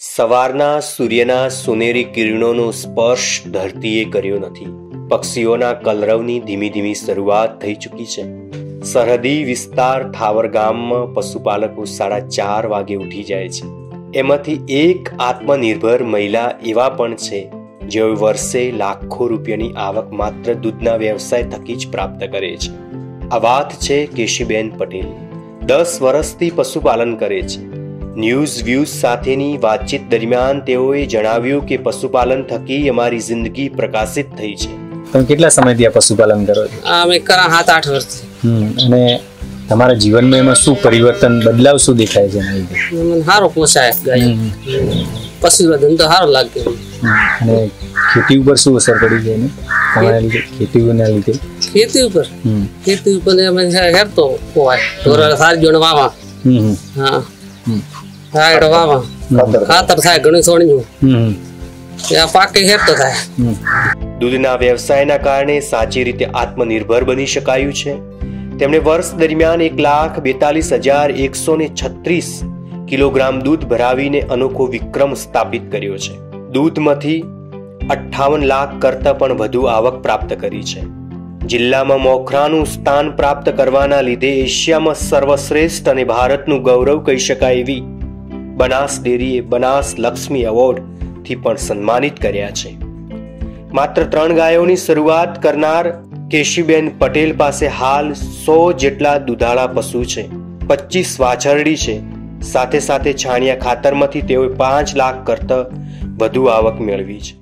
સવારના સૂર્યના સોનેરી કિરણોનો સ્પર્શ ધરતીએ કર્યો નથી. પક્ષીઓના કલરવની ધીમી ધીમી શરૂઆત થઈ ચૂકી છે. સરહદી વિસ્તાર થાવર ગામમાં પશુપાલકો સાડા ચાર વાગે ઉઠી જાય છે. એમાંથી એક આત્મનિર્ભર મહિલા એવા પણ છે, જેઓ વર્ષે લાખો રૂપિયાની આવક માત્ર દૂધના વ્યવસાય થકી જ પ્રાપ્ત કરે છે. આ વાત છે કેશીબેન પટેલ. દસ વર્ષથી પશુપાલન કરે છે. ન્યૂઝ વ્યૂઝ સાથેની વાતચીત દરમિયાન તેઓએ જણાવ્યું કે પશુપાલન થકી અમારી જિંદગી પ્રકાશિત થઈ છે. તમે કેટલા સમયથી આ પશુપાલન કરો છો? અમે કરા સાત આઠ વર્ષથી. અને તમારા જીવનમાં એમાં શું પરિવર્તન બદલાવ શું દેખાય છે મને સારો પોસાય ગાય. પશુ ધંધો સારો લાગે અને ખેતી ઉપર શું અસર પડી છે એને? તમારા લીધે ખેતીના લીધે? ખેતી ઉપર? ખેતી ઉપર અમે હેરતો હોય ઢોરા સારી જોડવામાં હા. હમ, સાઈડ ખાતર થાય. ઘણી સોણ્યું. ત્યાં પાકે હેરતો થાય. દૂધના વ્યવસાયના કારણે સાચી રીતે આત્મનિર્ભર બની શકાયું છે. તેમણે વર્ષ દરમિયાન એક લાખ બેતાલીસ હજાર એકસો ને છત્રીસ કિલોગ્રામ દૂધ ભરાવીને અનોખો વિક્રમ સ્થાપિત કર્યો છે. દૂધમાંથી અઠ્ઠાવન લાખ કરતાં પણ વધુ આવક પ્રાપ્ત કરી છે. જિલ્લામાં મોખરાનું સ્થાન પ્રાપ્ત કરવાના લીધે એશિયામાં સર્વશ્રેષ્ઠ અને ભારતનું ગૌરવ કહી શકાય એવી બનાસ ડેરીએ બનાસ લક્ષ્મી એવોર્ડથી પણ સન્માનિત કર્યા છે. માત્ર ત્રણ ગાયોની શરૂઆત કરનાર કેશીબેન પટેલ પાસે હાલ સો જેટલા દુધાળા પશુ છે. પચીસ વાછરડી છે. સાથે સાથે છાણિયા ખાતરમાંથી તેઓએ પાંચ લાખ કરતાં વધુ આવક મેળવી છે.